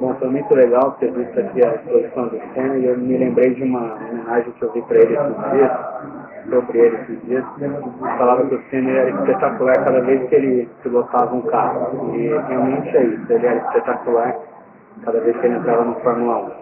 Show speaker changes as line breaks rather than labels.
Bom, foi muito legal ter visto aqui a exposição do Senna e eu me lembrei de uma homenagem que eu vi para ele esses dias, sobre ele esses dias, falava que o Senna era espetacular cada vez que ele pilotava um carro. E realmente é isso, ele era espetacular cada vez que ele entrava no Fórmula 1.